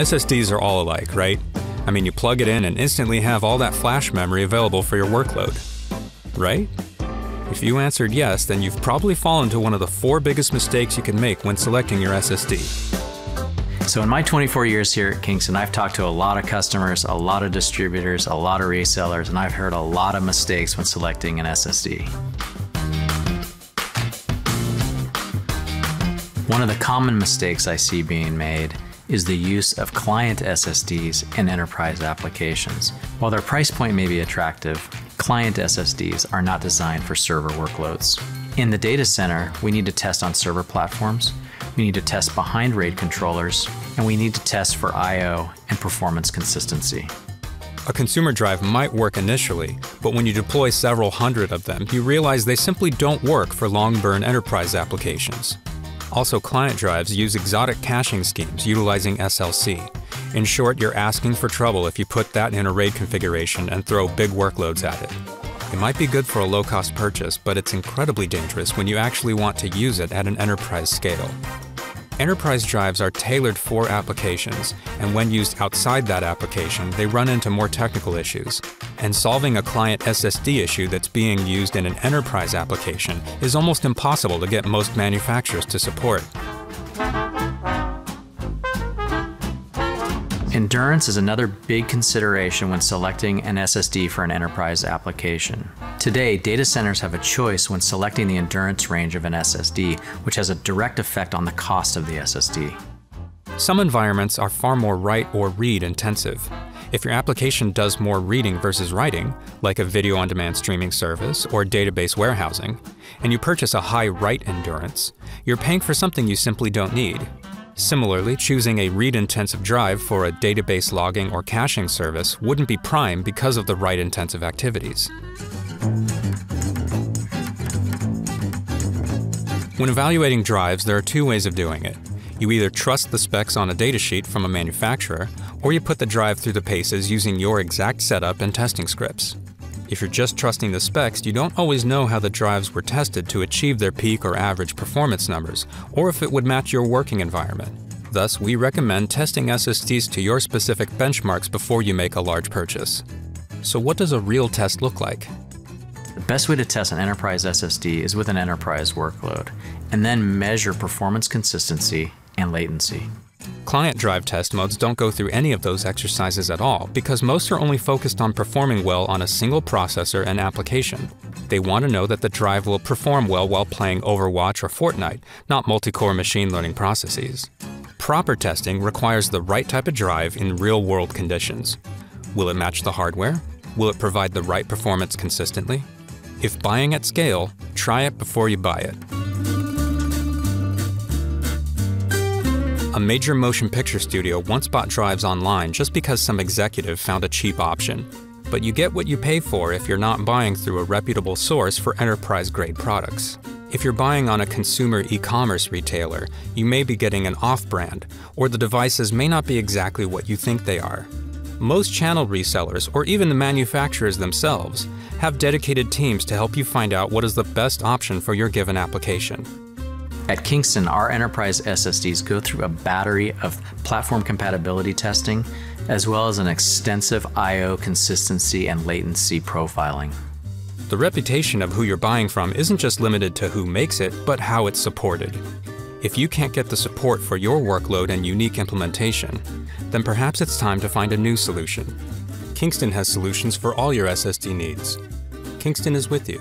SSDs are all alike, right? I mean, you plug it in and instantly have all that flash memory available for your workload. Right? If you answered yes, then you've probably fallen to one of the four biggest mistakes you can make when selecting your SSD. So, in my 24 years here at Kingston, I've talked to a lot of customers, a lot of distributors, a lot of resellers, and I've heard a lot of mistakes when selecting an SSD. One of the common mistakes I see being made is the use of client SSDs in enterprise applications. While their price point may be attractive, client SSDs are not designed for server workloads. In the data center, we need to test on server platforms, we need to test behind RAID controllers, and we need to test for I/O and performance consistency. A consumer drive might work initially, but when you deploy several hundred of them, you realize they simply don't work for long burn enterprise applications. Also, client drives use exotic caching schemes utilizing SLC. In short, you're asking for trouble if you put that in a RAID configuration and throw big workloads at it. It might be good for a low cost purchase, but it's incredibly dangerous when you actually want to use it at an enterprise scale. Enterprise drives are tailored for applications, and when used outside that application, they run into more technical issues. And solving a client SSD issue that's being used in an enterprise application is almost impossible to get most manufacturers to support. Endurance is another big consideration when selecting an SSD for an enterprise application. Today, data centers have a choice when selecting the endurance range of an SSD, which has a direct effect on the cost of the SSD. Some environments are far more write or read intensive. If your application does more reading versus writing, like a video on demand streaming service or database warehousing, and you purchase a high write endurance, you're paying for something you simply don't need. Similarly, choosing a read-intensive drive for a database logging or caching service wouldn't be prime because of the write-intensive activities. When evaluating drives, there are two ways of doing it. You either trust the specs on a datasheet from a manufacturer, or you put the drive through the paces using your exact setup and testing scripts. If you're just trusting the specs, you don't always know how the drives were tested to achieve their peak or average performance numbers, or if it would match your working environment. Thus, we recommend testing SSDs to your specific benchmarks before you make a large purchase. So what does a real test look like? The best way to test an enterprise SSD is with an enterprise workload, and then measure performance consistency and latency. Client drive test modes don't go through any of those exercises at all because most are only focused on performing well on a single processor and application. They want to know that the drive will perform well while playing Overwatch or Fortnite, not multi-core machine learning processes. Proper testing requires the right type of drive in real-world conditions. Will it match the hardware? Will it provide the right performance consistently? If buying at scale, try it before you buy it. A major motion picture studio once bought drives online just because some executive found a cheap option. But you get what you pay for if you're not buying through a reputable source for enterprise grade products. If you're buying on a consumer e commerce retailer, you may be getting an off brand, or the devices may not be exactly what you think they are. Most channel resellers, or even the manufacturers themselves, have dedicated teams to help you find out what is the best option for your given application. At Kingston, our enterprise SSDs go through a battery of platform compatibility testing, as well as an extensive I/O consistency and latency profiling. The reputation of who you're buying from isn't just limited to who makes it, but how it's supported. If you can't get the support for your workload and unique implementation, then perhaps it's time to find a new solution. Kingston has solutions for all your SSD needs. Kingston is with you.